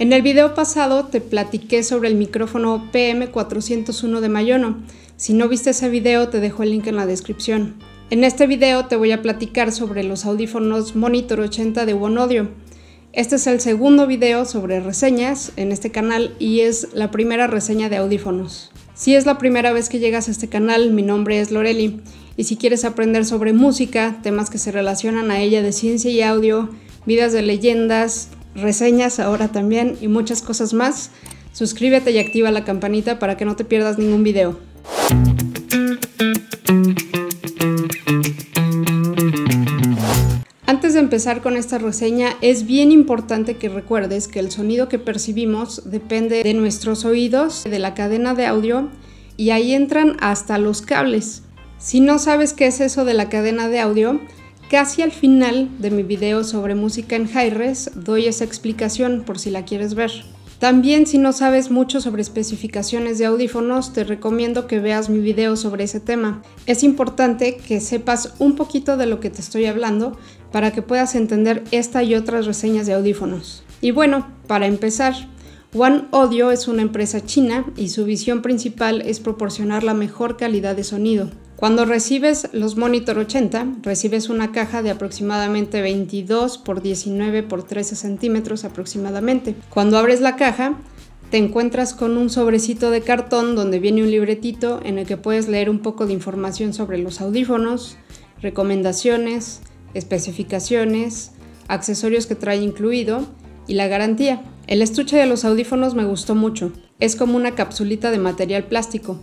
En el video pasado te platiqué sobre el micrófono PM401 de Mayono. Si no viste ese video te dejo el link en la descripción. En este video te voy a platicar sobre los audífonos Monitor 80 de One Audio. Este es el segundo video sobre reseñas en este canal y es la primera reseña de audífonos. Si es la primera vez que llegas a este canal, mi nombre es Loreli y si quieres aprender sobre música, temas que se relacionan a ella de ciencia y audio, vidas de leyendas, reseñas ahora también y muchas cosas más, suscríbete y activa la campanita para que no te pierdas ningún video. Antes de empezar con esta reseña, es bien importante que recuerdes que el sonido que percibimos depende de nuestros oídos, de la cadena de audio, y ahí entran hasta los cables. Si no sabes qué es eso de la cadena de audio, casi al final de mi video sobre música en hi-res doy esa explicación por si la quieres ver. También si no sabes mucho sobre especificaciones de audífonos, te recomiendo que veas mi video sobre ese tema. Es importante que sepas un poquito de lo que te estoy hablando para que puedas entender esta y otras reseñas de audífonos. Y bueno, para empezar, One Audio es una empresa china y su visión principal es proporcionar la mejor calidad de sonido. Cuando recibes los Monitor 80, recibes una caja de aproximadamente 22 por 19 por 13 centímetros aproximadamente. Cuando abres la caja, te encuentras con un sobrecito de cartón donde viene un libretito en el que puedes leer un poco de información sobre los audífonos, recomendaciones, especificaciones, accesorios que trae incluido y la garantía. El estuche de los audífonos me gustó mucho. Es como una capsulita de material plástico.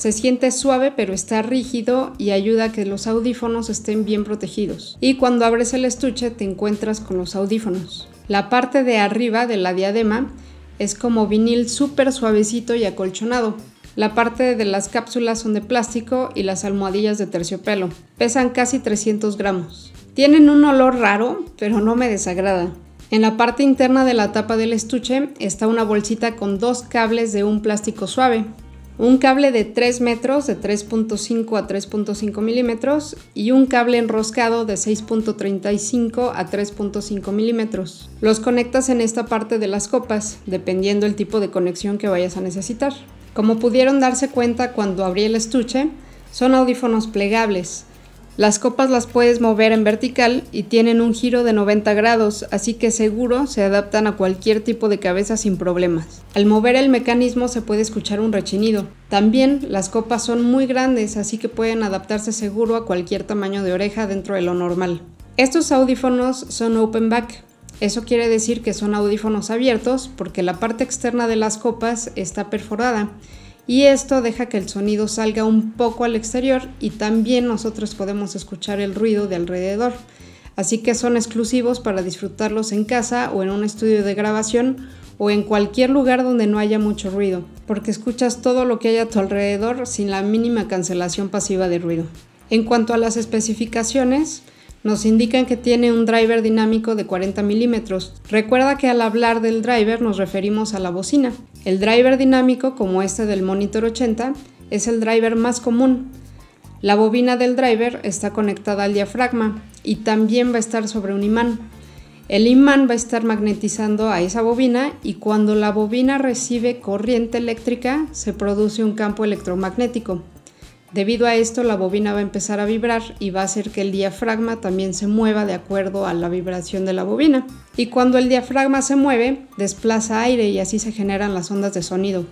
Se siente suave pero está rígido y ayuda a que los audífonos estén bien protegidos. Y cuando abres el estuche te encuentras con los audífonos. La parte de arriba de la diadema es como vinil súper suavecito y acolchonado. La parte de las cápsulas son de plástico y las almohadillas de terciopelo. Pesan casi 300 gramos. Tienen un olor raro, pero no me desagrada. En la parte interna de la tapa del estuche está una bolsita con dos cables de un plástico suave un cable de 3 metros de 3.5 a 3.5 milímetros y un cable enroscado de 6.35 a 3.5 milímetros. Los conectas en esta parte de las copas, dependiendo el tipo de conexión que vayas a necesitar. Como pudieron darse cuenta cuando abrí el estuche, son audífonos plegables, las copas las puedes mover en vertical y tienen un giro de 90 grados, así que seguro se adaptan a cualquier tipo de cabeza sin problemas. Al mover el mecanismo se puede escuchar un rechinido. También las copas son muy grandes, así que pueden adaptarse seguro a cualquier tamaño de oreja dentro de lo normal. Estos audífonos son open back. Eso quiere decir que son audífonos abiertos porque la parte externa de las copas está perforada y esto deja que el sonido salga un poco al exterior y también nosotros podemos escuchar el ruido de alrededor. Así que son exclusivos para disfrutarlos en casa o en un estudio de grabación o en cualquier lugar donde no haya mucho ruido, porque escuchas todo lo que hay a tu alrededor sin la mínima cancelación pasiva de ruido. En cuanto a las especificaciones, nos indican que tiene un driver dinámico de 40 milímetros. Recuerda que al hablar del driver nos referimos a la bocina. El driver dinámico, como este del Monitor 80, es el driver más común. La bobina del driver está conectada al diafragma y también va a estar sobre un imán. El imán va a estar magnetizando a esa bobina y cuando la bobina recibe corriente eléctrica se produce un campo electromagnético. Debido a esto, la bobina va a empezar a vibrar y va a hacer que el diafragma también se mueva de acuerdo a la vibración de la bobina. Y cuando el diafragma se mueve, desplaza aire y así se generan las ondas de sonido.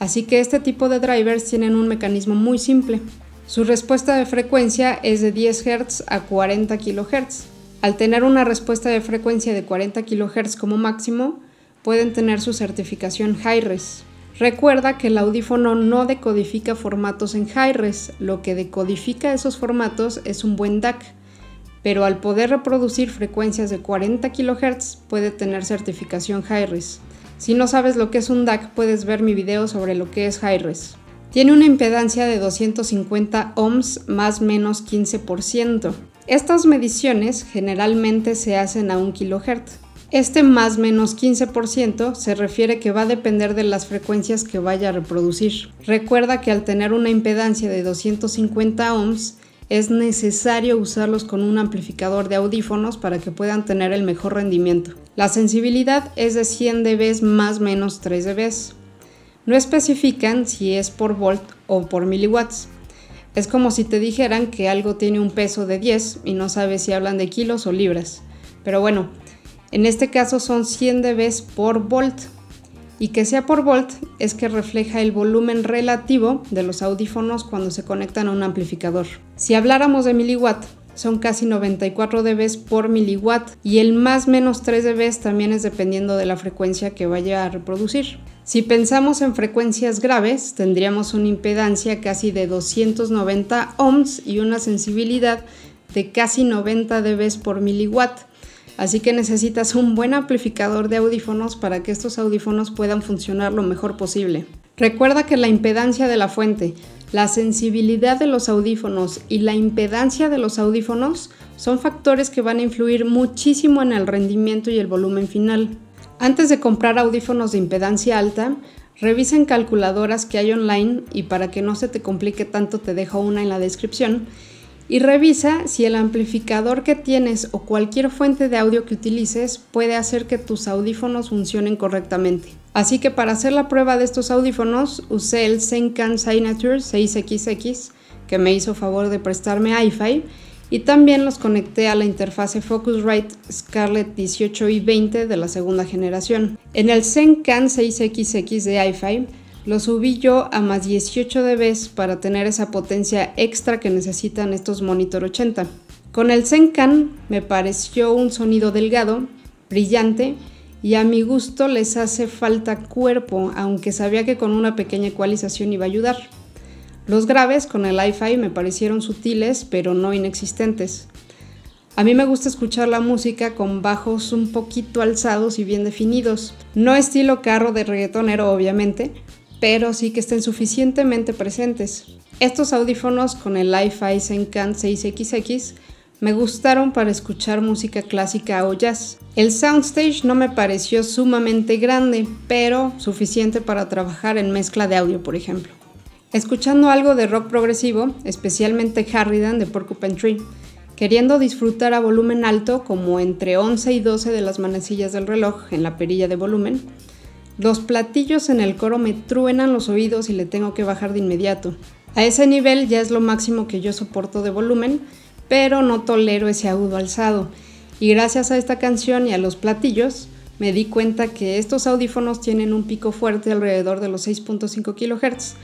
Así que este tipo de drivers tienen un mecanismo muy simple. Su respuesta de frecuencia es de 10 Hz a 40 kHz. Al tener una respuesta de frecuencia de 40 kHz como máximo, pueden tener su certificación Hi-Res. Recuerda que el audífono no decodifica formatos en hi-res, lo que decodifica esos formatos es un buen DAC, pero al poder reproducir frecuencias de 40 kHz puede tener certificación hi-res. Si no sabes lo que es un DAC, puedes ver mi video sobre lo que es hi-res. Tiene una impedancia de 250 ohms más menos 15%. Estas mediciones generalmente se hacen a 1 kHz. Este más menos 15% se refiere que va a depender de las frecuencias que vaya a reproducir. Recuerda que al tener una impedancia de 250 ohms, es necesario usarlos con un amplificador de audífonos para que puedan tener el mejor rendimiento. La sensibilidad es de 100 dB más menos 3 dB. No especifican si es por volt o por miliwatts. Es como si te dijeran que algo tiene un peso de 10 y no sabes si hablan de kilos o libras. Pero bueno, en este caso son 100 dB por volt. Y que sea por volt es que refleja el volumen relativo de los audífonos cuando se conectan a un amplificador. Si habláramos de miliwatt, son casi 94 dB por miliwatt y el más menos 3 dB también es dependiendo de la frecuencia que vaya a reproducir. Si pensamos en frecuencias graves, tendríamos una impedancia casi de 290 ohms y una sensibilidad de casi 90 dB por miliwatt. Así que necesitas un buen amplificador de audífonos para que estos audífonos puedan funcionar lo mejor posible. Recuerda que la impedancia de la fuente, la sensibilidad de los audífonos y la impedancia de los audífonos son factores que van a influir muchísimo en el rendimiento y el volumen final. Antes de comprar audífonos de impedancia alta, revisen calculadoras que hay online y para que no se te complique tanto te dejo una en la descripción. Y revisa si el amplificador que tienes o cualquier fuente de audio que utilices puede hacer que tus audífonos funcionen correctamente. Así que para hacer la prueba de estos audífonos usé el Zencan Signature 6XX que me hizo favor de prestarme iFi y también los conecté a la interfase Focusrite Scarlett 18 y 20 de la segunda generación. En el Zencan 6XX de iFi lo subí yo a más 18 dB para tener esa potencia extra que necesitan estos Monitor 80. Con el Zencan me pareció un sonido delgado, brillante y a mi gusto les hace falta cuerpo, aunque sabía que con una pequeña ecualización iba a ayudar. Los graves con el hi-fi me parecieron sutiles, pero no inexistentes. A mí me gusta escuchar la música con bajos un poquito alzados y bien definidos. No estilo carro de reggaetonero, obviamente, pero sí que estén suficientemente presentes. Estos audífonos con el hi-fi Zencan 6XX me gustaron para escuchar música clásica o jazz. El soundstage no me pareció sumamente grande, pero suficiente para trabajar en mezcla de audio, por ejemplo. Escuchando algo de rock progresivo, especialmente Harridan de Porcupine Tree, queriendo disfrutar a volumen alto como entre 11 y 12 de las manecillas del reloj en la perilla de volumen, los platillos en el coro me truenan los oídos y le tengo que bajar de inmediato. A ese nivel ya es lo máximo que yo soporto de volumen, pero no tolero ese agudo alzado. Y gracias a esta canción y a los platillos, me di cuenta que estos audífonos tienen un pico fuerte alrededor de los 6.5 kHz,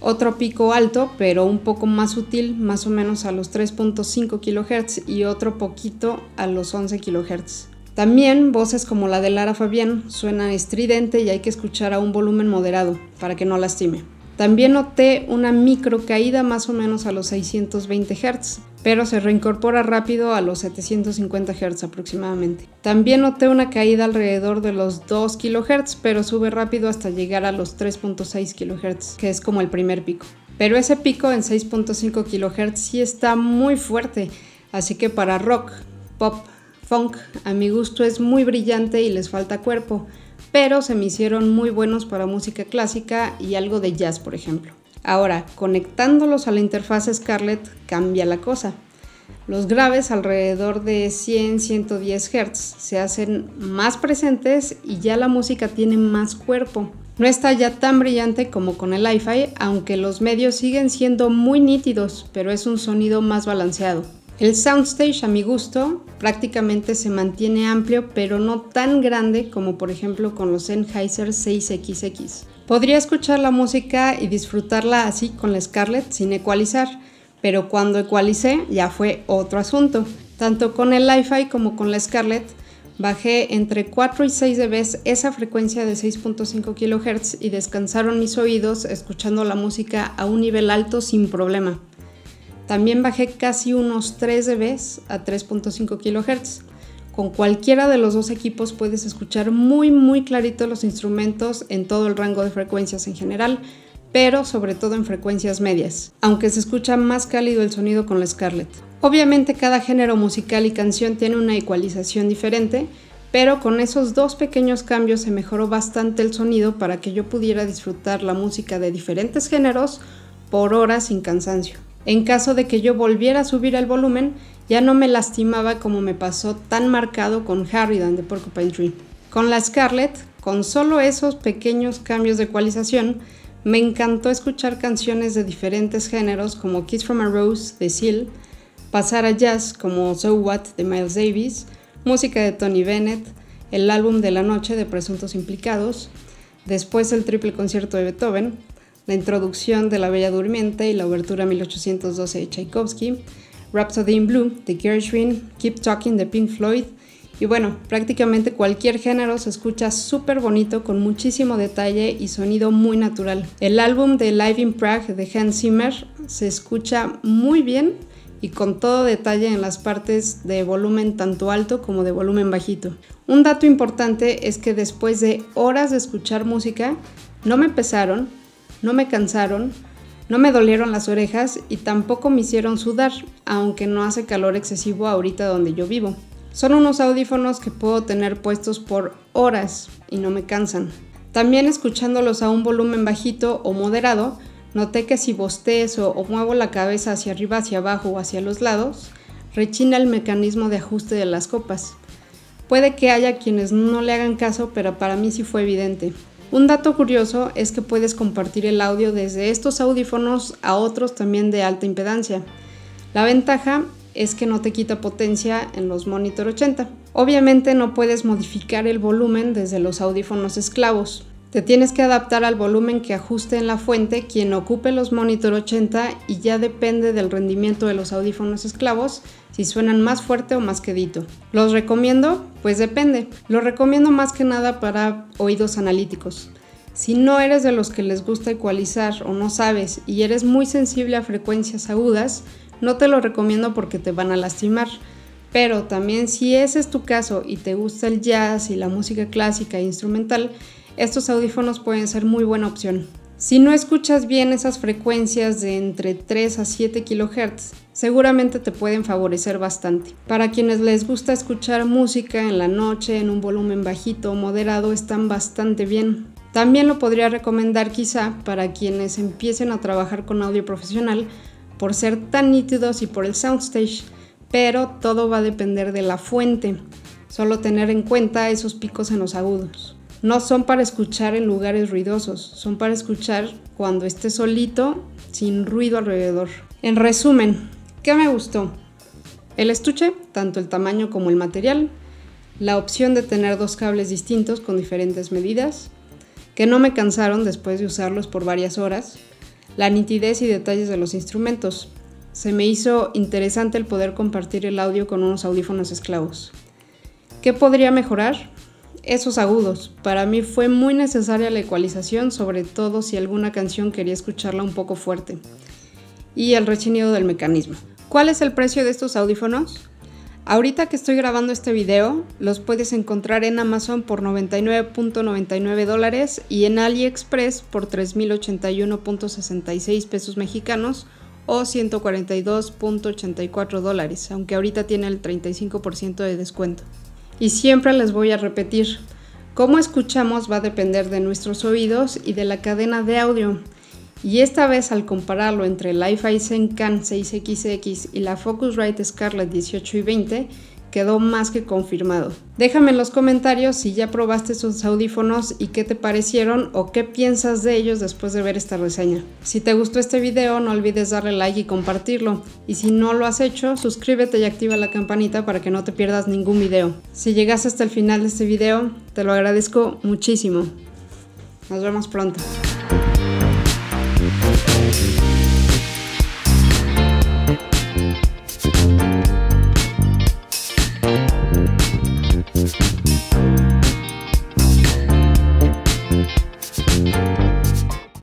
otro pico alto, pero un poco más sutil, más o menos a los 3.5 kHz y otro poquito a los 11 kHz. También voces como la de Lara Fabián suenan estridente y hay que escuchar a un volumen moderado para que no lastime. También noté una micro caída más o menos a los 620 Hz, pero se reincorpora rápido a los 750 Hz aproximadamente. También noté una caída alrededor de los 2 kHz, pero sube rápido hasta llegar a los 3.6 kHz, que es como el primer pico. Pero ese pico en 6.5 kHz sí está muy fuerte, así que para rock, pop, funk, a mi gusto es muy brillante y les falta cuerpo pero se me hicieron muy buenos para música clásica y algo de jazz, por ejemplo. Ahora, conectándolos a la interfaz Scarlett cambia la cosa. Los graves alrededor de 100-110 Hz se hacen más presentes y ya la música tiene más cuerpo. No está ya tan brillante como con el hi-fi, aunque los medios siguen siendo muy nítidos, pero es un sonido más balanceado. El soundstage a mi gusto prácticamente se mantiene amplio pero no tan grande como por ejemplo con los Sennheiser 6XX. Podría escuchar la música y disfrutarla así con la Scarlett sin ecualizar, pero cuando ecualicé ya fue otro asunto. Tanto con el Li-Fi como con la Scarlett bajé entre 4 y 6 dB esa frecuencia de 6.5 kHz y descansaron mis oídos escuchando la música a un nivel alto sin problema. También bajé casi unos 3 dB a 3.5 kHz. Con cualquiera de los dos equipos puedes escuchar muy muy clarito los instrumentos en todo el rango de frecuencias en general, pero sobre todo en frecuencias medias, aunque se escucha más cálido el sonido con la Scarlett. Obviamente cada género musical y canción tiene una ecualización diferente, pero con esos dos pequeños cambios se mejoró bastante el sonido para que yo pudiera disfrutar la música de diferentes géneros por horas sin cansancio. En caso de que yo volviera a subir el volumen, ya no me lastimaba como me pasó tan marcado con Harridan de Porcupine Tree. Con la Scarlett, con solo esos pequeños cambios de ecualización, me encantó escuchar canciones de diferentes géneros como Kiss from a Rose de Seal, pasar a jazz como So What de Miles Davis, música de Tony Bennett, el álbum de la noche de Presuntos Implicados, después el triple concierto de Beethoven, la introducción de La Bella Durmiente y la obertura 1812 de Tchaikovsky, Rhapsody in Blue de Gershwin, Keep Talking de Pink Floyd, y bueno, prácticamente cualquier género se escucha súper bonito con muchísimo detalle y sonido muy natural. El álbum de Live in Prague de Hans Zimmer se escucha muy bien y con todo detalle en las partes de volumen tanto alto como de volumen bajito. Un dato importante es que después de horas de escuchar música, no me pesaron, no me cansaron, no me dolieron las orejas y tampoco me hicieron sudar, aunque no hace calor excesivo ahorita donde yo vivo. Son unos audífonos que puedo tener puestos por horas y no me cansan. También escuchándolos a un volumen bajito o moderado, noté que si bostezo o muevo la cabeza hacia arriba, hacia abajo o hacia los lados, rechina el mecanismo de ajuste de las copas. Puede que haya quienes no le hagan caso, pero para mí sí fue evidente. Un dato curioso es que puedes compartir el audio desde estos audífonos a otros también de alta impedancia. La ventaja es que no te quita potencia en los Monitor 80. Obviamente no puedes modificar el volumen desde los audífonos esclavos. Te tienes que adaptar al volumen que ajuste en la fuente quien ocupe los Monitor 80 y ya depende del rendimiento de los audífonos esclavos si suenan más fuerte o más quedito. ¿Los recomiendo? Pues depende. Los recomiendo más que nada para oídos analíticos. Si no eres de los que les gusta ecualizar o no sabes y eres muy sensible a frecuencias agudas, no te lo recomiendo porque te van a lastimar. Pero también si ese es tu caso y te gusta el jazz y la música clásica e instrumental, estos audífonos pueden ser muy buena opción. Si no escuchas bien esas frecuencias de entre 3 a 7 kHz, seguramente te pueden favorecer bastante. Para quienes les gusta escuchar música en la noche en un volumen bajito o moderado, están bastante bien. También lo podría recomendar quizá para quienes empiecen a trabajar con audio profesional por ser tan nítidos y por el soundstage, pero todo va a depender de la fuente. Solo tener en cuenta esos picos en los agudos no son para escuchar en lugares ruidosos, son para escuchar cuando esté solito, sin ruido alrededor. En resumen, ¿qué me gustó? El estuche, tanto el tamaño como el material, la opción de tener dos cables distintos con diferentes medidas, que no me cansaron después de usarlos por varias horas, la nitidez y detalles de los instrumentos. Se me hizo interesante el poder compartir el audio con unos audífonos esclavos. ¿Qué podría mejorar? Esos agudos. Para mí fue muy necesaria la ecualización, sobre todo si alguna canción quería escucharla un poco fuerte. Y el rechinido del mecanismo. ¿Cuál es el precio de estos audífonos? Ahorita que estoy grabando este video, los puedes encontrar en Amazon por 99.99 dólares y en AliExpress por 3.081.66 pesos mexicanos o 142.84 dólares, aunque ahorita tiene el 35% de descuento. Y siempre les voy a repetir, cómo escuchamos va a depender de nuestros oídos y de la cadena de audio. Y esta vez al compararlo entre el Hi-Fi Zencan 6XX y la Focusrite Scarlett 18 y 20, quedó más que confirmado. Déjame en los comentarios si ya probaste esos audífonos y qué te parecieron o qué piensas de ellos después de ver esta reseña. Si te gustó este video no olvides darle like y compartirlo y si no lo has hecho suscríbete y activa la campanita para que no te pierdas ningún video. Si llegas hasta el final de este video te lo agradezco muchísimo. Nos vemos pronto.